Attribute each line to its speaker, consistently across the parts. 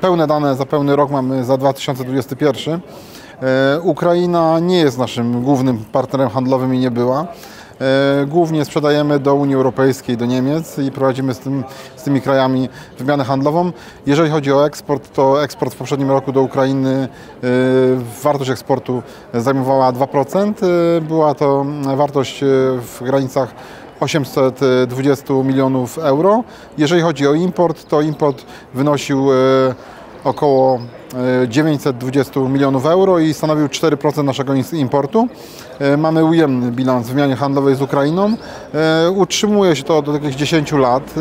Speaker 1: Pełne dane za pełny rok mamy za 2021. E, Ukraina nie jest naszym głównym partnerem handlowym i nie była. E, Głównie sprzedajemy do Unii Europejskiej, do Niemiec i prowadzimy z, tym, z tymi krajami wymianę handlową. Jeżeli chodzi o eksport, to eksport w poprzednim roku do Ukrainy, e, wartość eksportu zajmowała 2%. E, Była to wartość w granicach 820 milionów euro. Jeżeli chodzi o import, to import wynosił około e, 920 milionów euro i stanowił 4% naszego importu. E, Mamy ujemny bilans w wymianie handlowej z Ukrainą. E, Utrzymuje się to od jakichś 10 lat.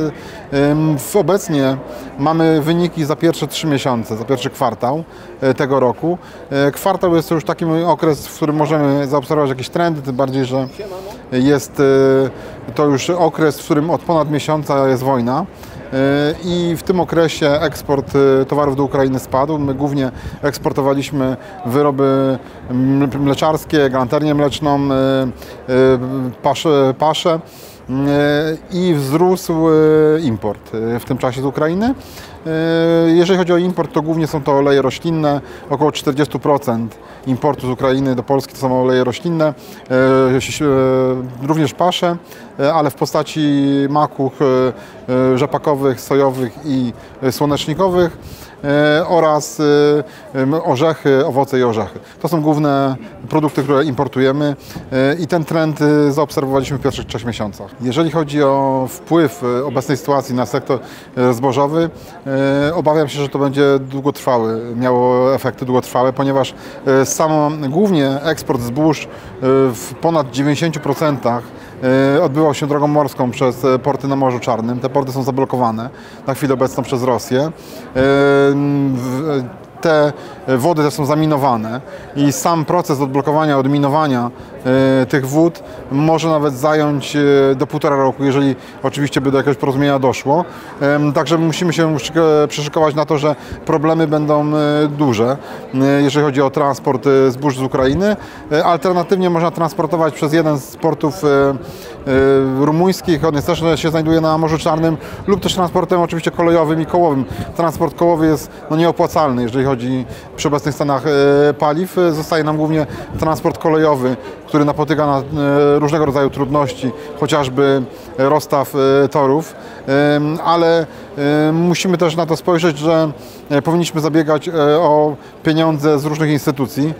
Speaker 1: E, Obecnie mamy wyniki za pierwsze 3 miesiące, za pierwszy kwartał e, tego roku. E, Kwartał jest to już taki okres, w którym możemy zaobserwować jakieś trendy, tym bardziej, że jest e, to już okres, w którym od ponad miesiąca jest wojna. E, I w tym okresie eksport e, towarów do Ukrainy spadł. My głównie eksportowaliśmy wyroby mleczarskie, galanterię mleczną, e, pasze, pasze i wzrósł import w tym czasie z Ukrainy. Jeżeli chodzi o import, to głównie są to oleje roślinne, około 40% importu z Ukrainy do Polski to są oleje roślinne, również pasze, ale w postaci maków e, e, rzepakowych, sojowych i e, słonecznikowych e, oraz e, orzechy, owoce i orzechy. To są główne produkty, które importujemy e, i ten trend e, zaobserwowaliśmy w pierwszych trzech miesiącach. Jeżeli chodzi o wpływ e, obecnej sytuacji na sektor e, zbożowy, e, obawiam się, że to będzie długotrwały, miało efekty długotrwałe, ponieważ e, samo głównie eksport zbóż e, w ponad 90% e, odbywał się drogą morską przez e, porty na Morzu Czarnym. Te porty są zablokowane na chwilę obecną przez Rosję. E, Te wody też są zaminowane i sam proces odblokowania, odminowania e, tych wód może nawet zająć e, do półtora roku, jeżeli oczywiście by do jakiegoś porozumienia doszło. Także musimy się szyk- przyszykować na to, że problemy będą e, duże, e, jeżeli chodzi o transport e, zbóż z Ukrainy. E, Alternatywnie można transportować przez jeden z portów e, e, rumuńskich, on jest też się znajduje na Morzu Czarnym, lub też transportem oczywiście kolejowym i kołowym. Transport kołowy jest no, nieopłacalny, jeżeli chodzi przy obecnych cenach e, paliw. E, Zostaje nam głównie transport kolejowy, który napotyka na e, różnego rodzaju trudności, chociażby rozstaw e, torów, ale musimy też na to spojrzeć, że e, powinniśmy zabiegać o pieniądze z różnych instytucji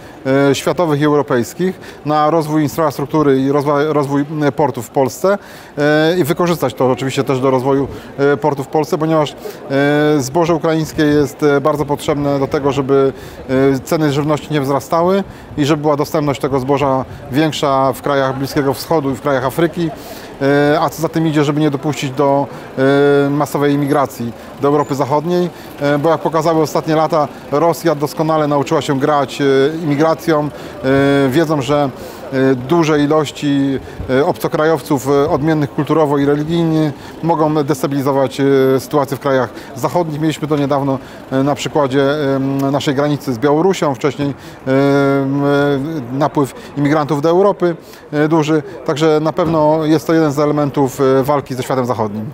Speaker 1: światowych i europejskich na rozwój infrastruktury i rozwój, portów w Polsce i wykorzystać to oczywiście też do rozwoju portów w Polsce, ponieważ zboże ukraińskie jest bardzo potrzebne do tego, żeby ceny żywności nie wzrastały i żeby była dostępność tego zboża większa w krajach Bliskiego Wschodu i w krajach Afryki. E, a co za tym idzie, żeby nie dopuścić do e, masowej imigracji do Europy Zachodniej, e, bo jak pokazały ostatnie lata, Rosja doskonale nauczyła się grać imigracją, wiedzą, że duże ilości obcokrajowców odmiennych kulturowo i religijnie mogą destabilizować sytuację w krajach zachodnich. Mieliśmy to niedawno na przykładzie naszej granicy z Białorusią, wcześniej napływ imigrantów do Europy duży, także na pewno jest to jeden z elementów e, walki ze światem zachodnim.